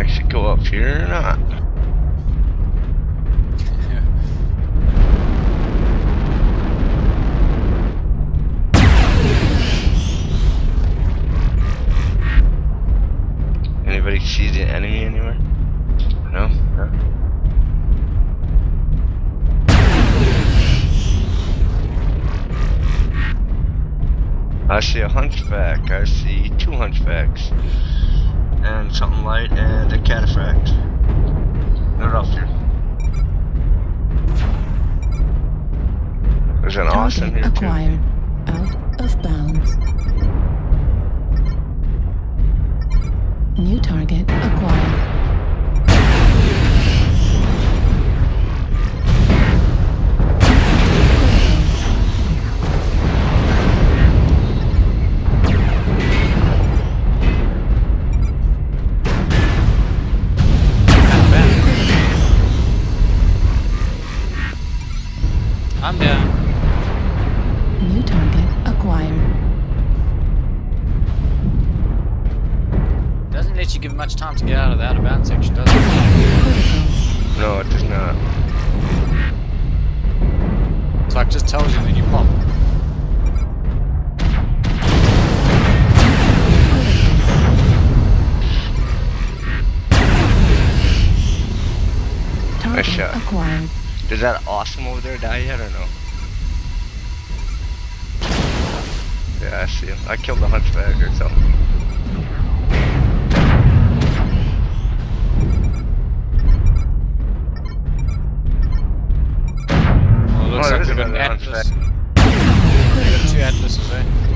Actually go up here or not. Anybody see the enemy anywhere? No? No? I see a hunchback. I see two hunchbacks. And something light and a cataphract. They're up here. There's an Awesome Target here too. acquired. Out of bounds. New target acquired. Much time to get out of the out of bounds section, does it? No, it does not. It's like just tells you that you pop. Target shot. acquired. Does that awesome over there die yet or no? Yeah, I see him. I killed the hunchback or something. Looks Oh, like got an Atlas. We've got two Atlases, eh?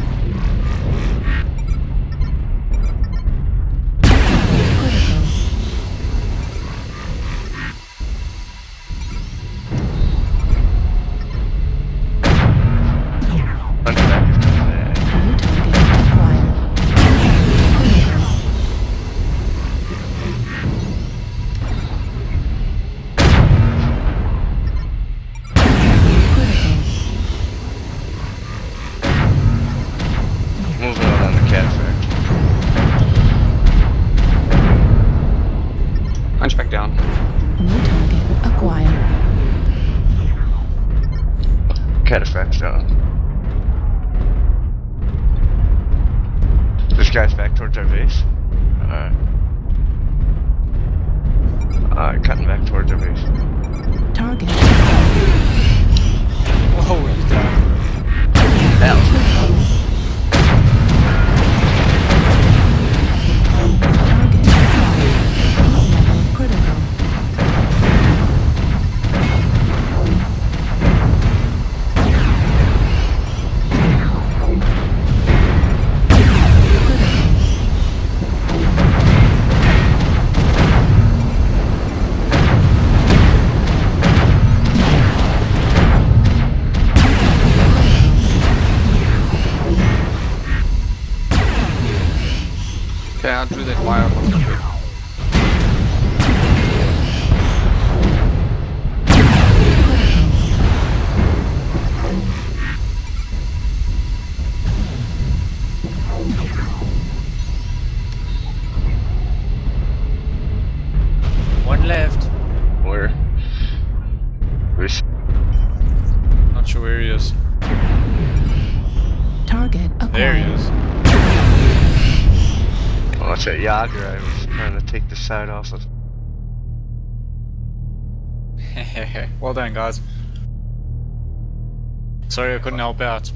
Hunchback down. New target acquired. Cataphract's down. Uh, this guy's back towards our base. Alright. Alright, cutting back towards our base. Target Okay, I drew that wire from the tree. One left. Where? Where's Not sure where he is. Target acquired. There he is. Oh, it's that Jager I was trying to take the side off of. well done, guys. Sorry I couldn't help out.